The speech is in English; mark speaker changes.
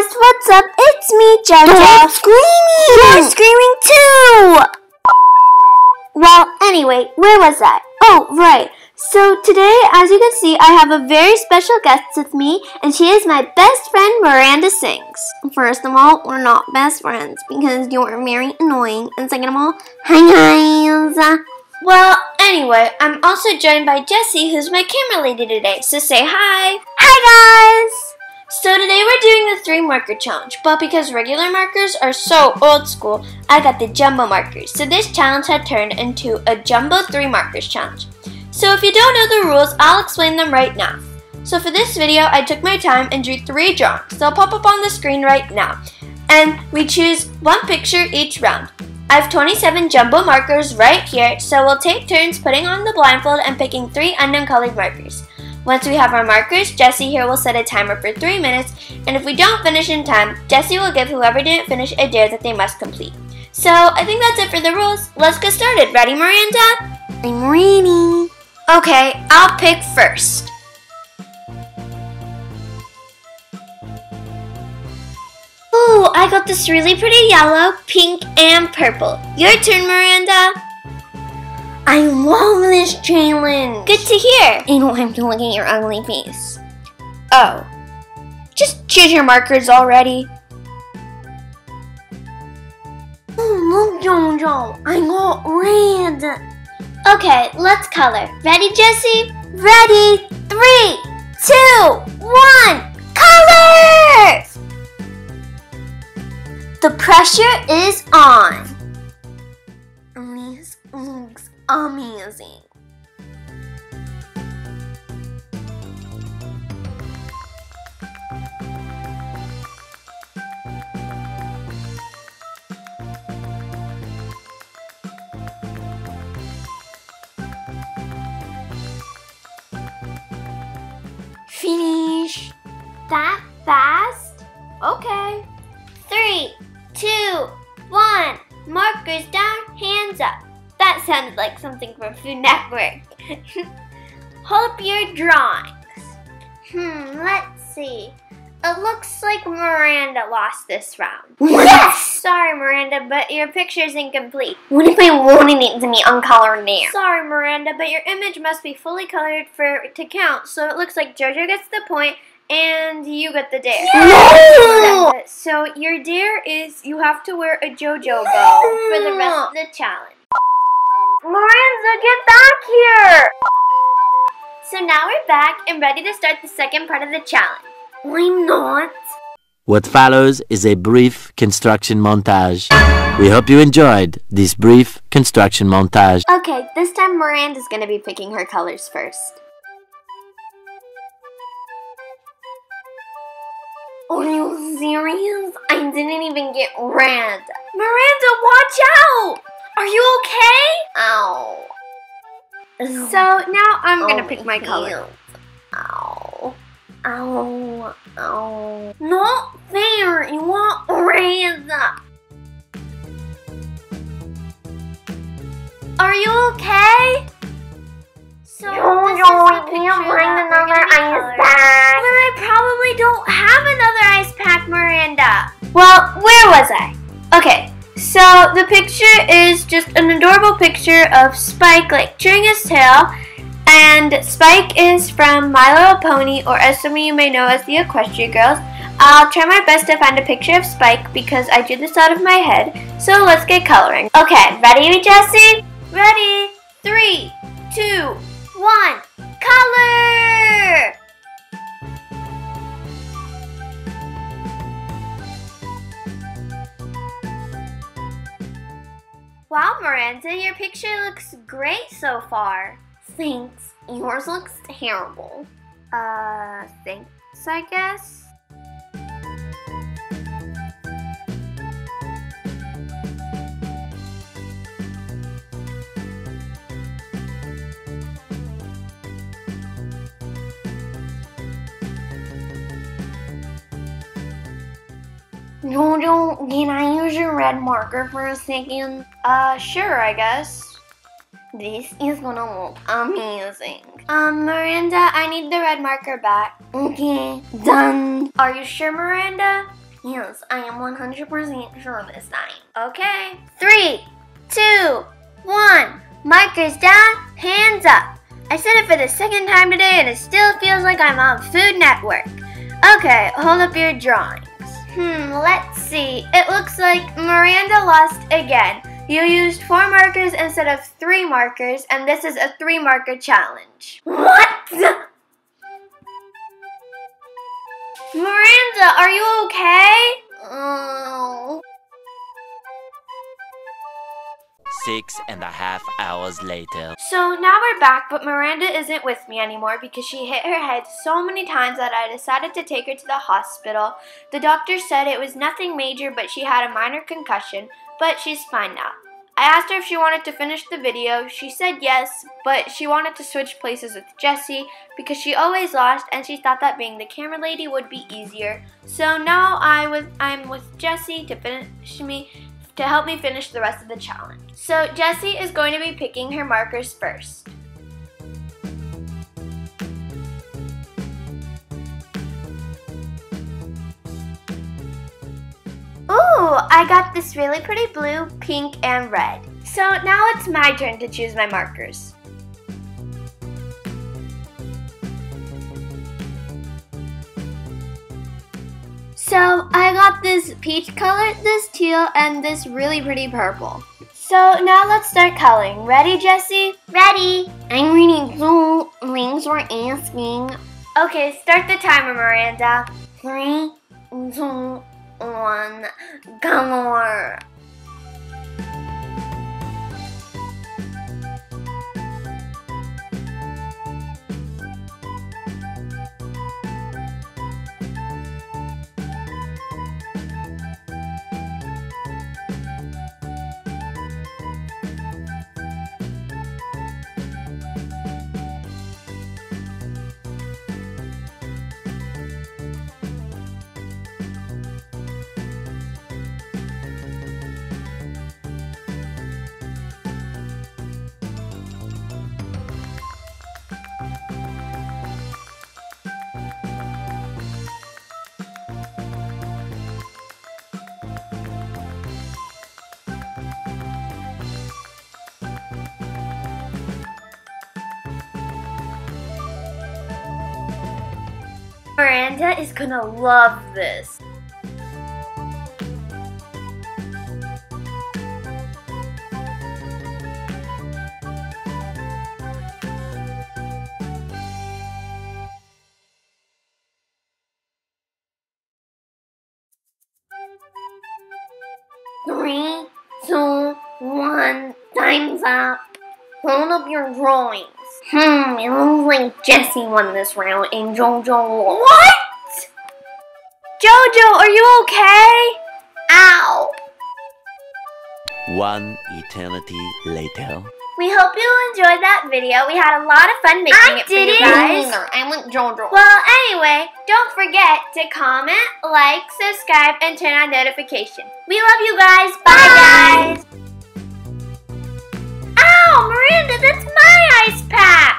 Speaker 1: guys, what's up? It's me, JoJo.
Speaker 2: Stop screaming!
Speaker 1: You're screaming too! Well, anyway, where was I? Oh, right. So today, as you can see, I have a very special guest with me, and she is my best friend, Miranda Sings. First of all, we're not best friends because you're very annoying. And second of all, hi guys. Well, anyway, I'm also joined by Jessie, who's my camera lady today. So say hi. Hi guys. So today we're doing the three marker challenge, but because regular markers are so old school, I got the jumbo markers. So this challenge had turned into a jumbo three markers challenge. So if you don't know the rules, I'll explain them right now. So for this video, I took my time and drew three drawings. They'll pop up on the screen right now. And we choose one picture each round. I have 27 jumbo markers right here, so we'll take turns putting on the blindfold and picking three unknown colored markers. Once we have our markers, Jesse here will set a timer for 3 minutes, and if we don't finish in time, Jesse will give whoever didn't finish a dare that they must complete. So, I think that's it for the rules. Let's get started. Ready, Miranda?
Speaker 2: I'm ready.
Speaker 1: Okay, I'll pick first. Ooh, I got this really pretty yellow, pink, and purple. Your turn, Miranda.
Speaker 2: I love this challenge.
Speaker 1: Good to hear.
Speaker 2: You don't have to look at your ugly face.
Speaker 1: Oh. Just choose your markers already.
Speaker 2: Oh, look, Jojo. I got red.
Speaker 1: Okay, let's color. Ready, Jesse? Ready. Three, two, one. Color! The pressure is on.
Speaker 2: Amazing. Finish.
Speaker 1: That fast? Okay. Three, two, one. Markers down, hands up. Sounded like something from Food Network. Hold up your drawings. Hmm, let's see. It looks like Miranda lost this round.
Speaker 2: Yes!
Speaker 1: Sorry, Miranda, but your picture's incomplete.
Speaker 2: What if I wanted it to be uncolored there?
Speaker 1: Sorry, Miranda, but your image must be fully colored for it to count. So it looks like JoJo gets the point and you get the dare.
Speaker 2: No!
Speaker 1: So your dare is you have to wear a JoJo bow for the rest of the challenge. Miranda, get back here! So now we're back and ready to start the second part of the challenge.
Speaker 2: I'm not.
Speaker 3: What follows is a brief construction montage. We hope you enjoyed this brief construction montage.
Speaker 1: Okay, this time Miranda's gonna be picking her colors first.
Speaker 2: Are you serious? I didn't even get red.
Speaker 1: Miranda, watch out! Are you okay?
Speaker 2: Ow.
Speaker 1: So now I'm gonna
Speaker 2: Oh,
Speaker 1: pick my color.
Speaker 2: Ow. Ow. Ow. Not fair. You want red.
Speaker 1: Are you okay? So this is the
Speaker 2: can't find another ice pack.
Speaker 1: Well, I probably don't have another ice pack, Miranda. Well, where was I? So the picture is just an adorable picture of Spike like chewing his tail. And Spike is from My Little Pony, or as some of you may know as the Equestria Girls. I'll try my best to find a picture of Spike because I drew this out of my head. So let's get coloring. Okay, ready, Jessie? Ready? Three, two, one, color! Wow, Miranda, your picture looks great so far.
Speaker 2: Thanks. Yours looks terrible.
Speaker 1: Uh, thanks, I guess.
Speaker 2: Jojo, can I use your red marker for a second?
Speaker 1: Uh, sure, I guess.
Speaker 2: This is gonna look amazing.
Speaker 1: Um, Miranda, I need the red marker back.
Speaker 2: Okay, done.
Speaker 1: Are you sure, Miranda?
Speaker 2: Yes, I am 100% sure this time.
Speaker 1: Okay. Three, two, one. Markers down, hands up. I said it for the second time today and it still feels like I'm on Food Network. Okay, hold up your drawings. Hmm, let's see. It looks like Miranda lost again. You used four markers instead of three markers, and this is a three marker challenge.
Speaker 2: What?
Speaker 1: Miranda, are you okay?
Speaker 2: Oh.
Speaker 3: Six and a half hours later.
Speaker 1: So now we're back, but Miranda isn't with me anymore because she hit her head so many times that I decided to take her to the hospital. The doctor said it was nothing major, but she had a minor concussion, but she's fine now. I asked her if she wanted to finish the video. She said yes, but she wanted to switch places with Jessie because she always lost and she thought that being the camera lady would be easier. So now I was I'm with Jessie to finish me to help me finish the rest of the challenge. So Jessie is going to be picking her markers first. Ooh, I got this really pretty blue, pink, and red. So now it's my turn to choose my markers. So I got this peach color, this teal, and this really pretty purple. So now let's start coloring. Ready, Jessie? Ready.
Speaker 2: I'm reading two things we're asking.
Speaker 1: Okay, start the timer, Miranda.
Speaker 2: Three, two, one, color.
Speaker 1: Miranda is gonna love this.
Speaker 2: Three, two, one, time's up. Hold up your drawings. Hmm, it looks like Jessie won this round and Jojo lost.
Speaker 1: What? Jojo, are you okay?
Speaker 2: Ow!
Speaker 3: One eternity later.
Speaker 1: We hope you enjoyed that video. We had a lot of fun making I it for you didn't. guys.
Speaker 2: Neither. I want Jojo.
Speaker 1: Well, anyway, don't forget to comment, like, subscribe, and turn on notifications. We love you guys. Bye, guys. ice pack.